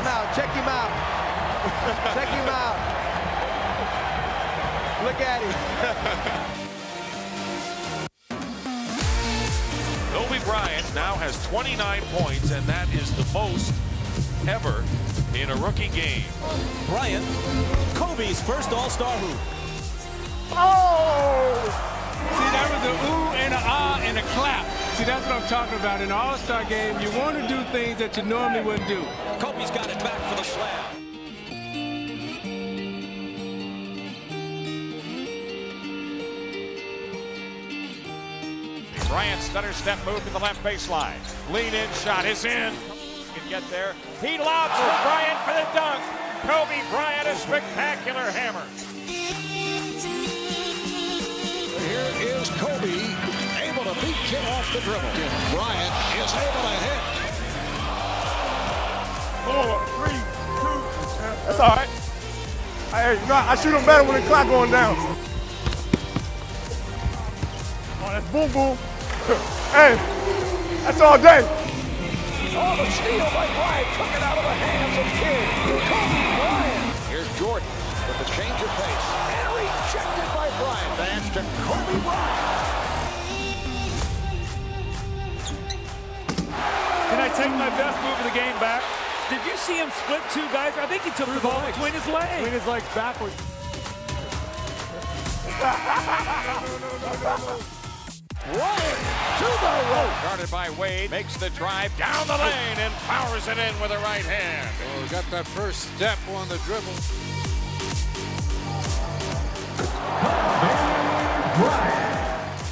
Check him out. Check him out. Look at him. Kobe Bryant now has 29 points, and that is the most ever in a rookie game. Bryant, Kobe's first All-Star hoop. Oh! See, that was a ooh and a ah and a clap. See, that's what I'm talking about. In an All-Star game, you want to do things that you normally wouldn't do. Kobe's got it back for the slam. Bryant stutter step move to the left baseline. Lean in shot is in. Can get there. He lobs for Bryant for the dunk. Kobe Bryant a spectacular hammer. The dribble. Bryant is able to hit. Four, three, two. That's all right. Hey, you know, I shoot them better when the clock going down. Oh, that's boom boom. hey, that's all day. Oh, the steal by Bryant took it out of the hands of Kidd. Kobe Bryant. Here's Jordan with the change of pace. And rejected by Bryant. Advance to Kobe Bryant. Take my best move of the game back? Did you see him split two guys? I think he took the ball between his legs. Between his legs backwards. Bryant to the rope. Guarded by Wade, makes the drive down the lane and powers it in with a right hand. Oh, got that first step on the dribble.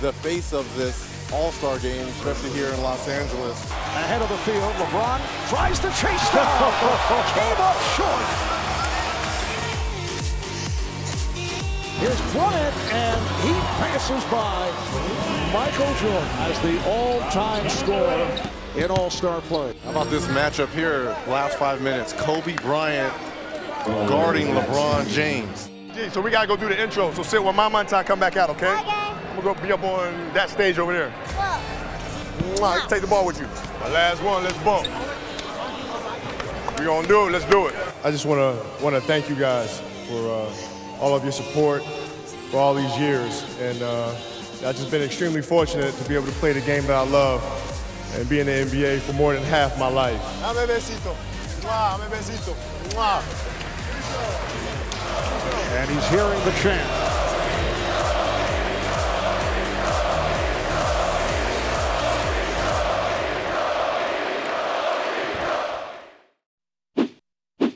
The face of this All-Star game, especially here in Los Angeles. Ahead of the field, LeBron tries to chase down. Came up short. Here's Bryant, and he passes by Michael Jordan as the all-time scorer in All-Star play. How about this matchup here, last five minutes? Kobe Bryant guarding LeBron James. Gee, so we got to go do the intro. So sit when my man time come back out, okay? Okay. I'm going to go be up on that stage over there. Mwah, take the ball with you. My last one, let's bump. We're going to do it, let's do it. I just want to want to thank you guys for uh, all of your support for all these years. And uh, I've just been extremely fortunate to be able to play the game that I love and be in the NBA for more than half my life. Dame besito. Mwah, dame besito. Mwah. And he's hearing the chant.